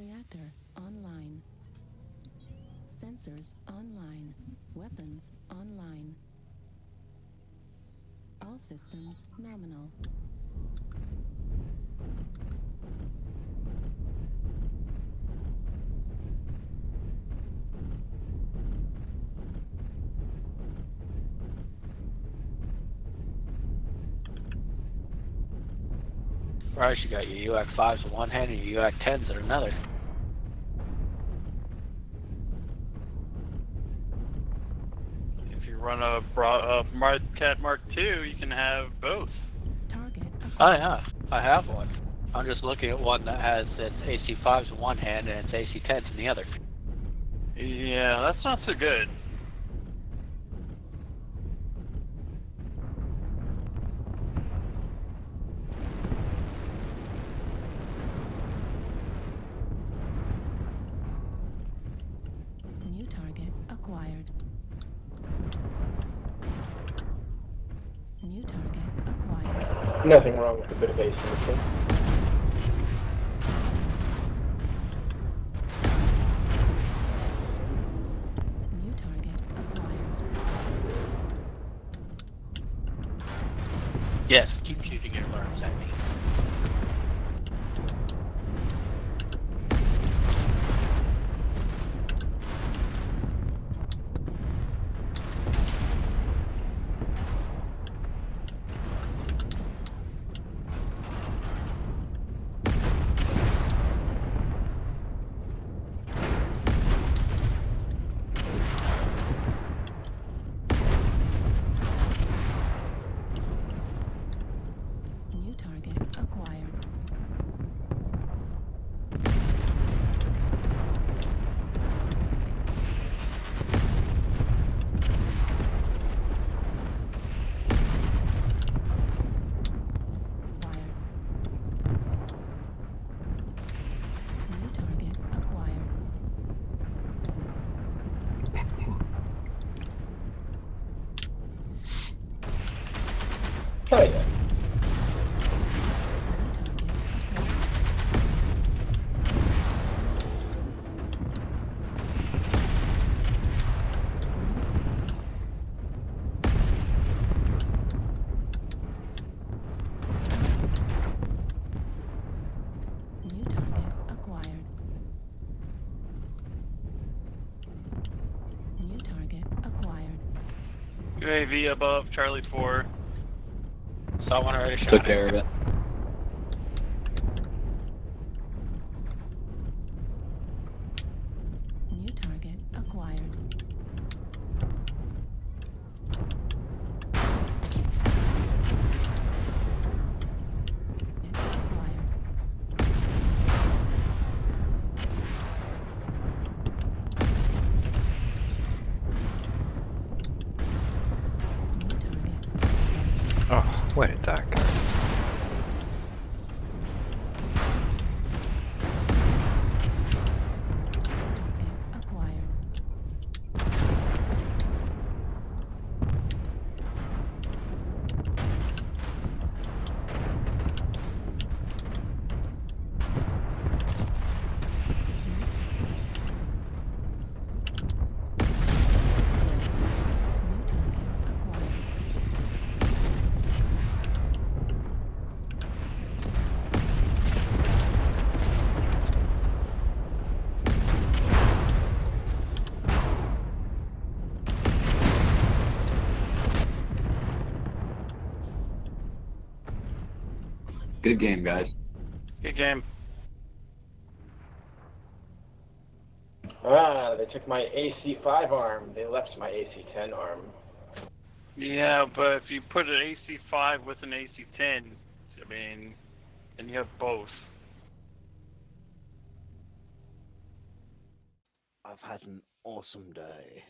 Detector online. Sensors online. Weapons online. All systems nominal. Right, you got your UX 5s in one hand and your UX 10s in another. Run a, bra- a Cat Mark II, you can have both. Target. Oh yeah, I have one. I'm just looking at one that has its AC5s in one hand and its AC10s in the other. Yeah, that's not so good. New target acquired. New target acquired. Nothing wrong with a bit of asymmetry. New target acquired. Yes, keep shooting your LRMs at me. New target acquired. Acquired. New target acquired. Hell yeah. New target acquired. New target acquired. New target acquired. New target acquired. UAV above Charlie 4. Saw one already. Took care of it. What a duck. Good game, guys. Good game. Ah, they took my AC5 arm. They left my AC10 arm. Yeah, but if you put an AC5 with an AC10, I mean, and you have both. I've had an awesome day.